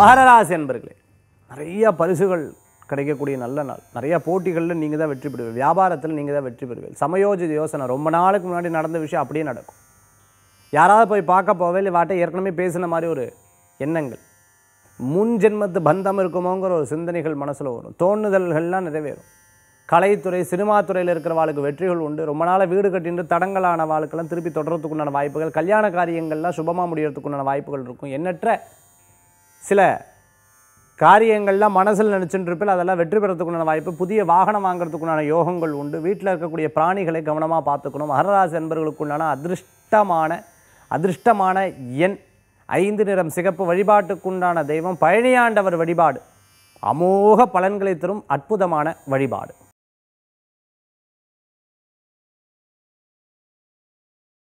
மகரராசி என்பர்களே நிறைய பரிசுகள் கிடைக்கக்கூடிய நல்ல நாள். நிறைய போட்டிகளில் நீங்கள் தான் வெற்றி பெறுவீர்கள். வியாபாரத்தில் நீங்கள் தான் வெற்றி பெறுவீர்கள். சமயோஜித யோசனை ரொம்ப நாளுக்கு முன்னாடி நடந்த விஷயம் அப்படியே நடக்கும். யாராவது போய் பார்க்க போவே இல்லை வாட்டை ஏற்கனவே பேசின மாதிரி ஒரு எண்ணங்கள். முன் ஜென்மத்து பந்தம் இருக்குமோங்கிற ஒரு சிந்தனைகள் மனசில் வரும். தோணுதல்கள்லாம் நிறைவேறும். கலைத்துறை சினிமா துறையில் இருக்கிற வாழ்க்கை வெற்றிகள் உண்டு. ரொம்ப நாளாக வீடு கட்டிட்டு தடங்களான வாழ்க்கெல்லாம் திருப்பி தொடர்றதுக்குண்டான வாய்ப்புகள் கல்யாண காரியங்கள்லாம் சுபமாக முடியறதுக்குண்டான வாய்ப்புகள் இருக்கும். எண்ணற்ற சில காரியங்கள்லாம் மனசில் நினச்சிட்டு இருப்பில் அதெல்லாம் வெற்றி பெறத்துக்குண்டான வாய்ப்பு புதிய வாகனம் வாங்குறதுக்குண்டான யோகங்கள் உண்டு. வீட்டில் இருக்கக்கூடிய பிராணிகளை கவனமாக பார்த்துக்கணும். மகராசி என்பவர்களுக்குண்டான அதிருஷ்டமான அதிர்ஷ்டமான எண் ஐந்து நிறம் சிகப்பு வழிபாட்டுக்குண்டான தெய்வம் பழனியாண்டவர் வழிபாடு. அமோக பலன்களை தரும் அற்புதமான வழிபாடு.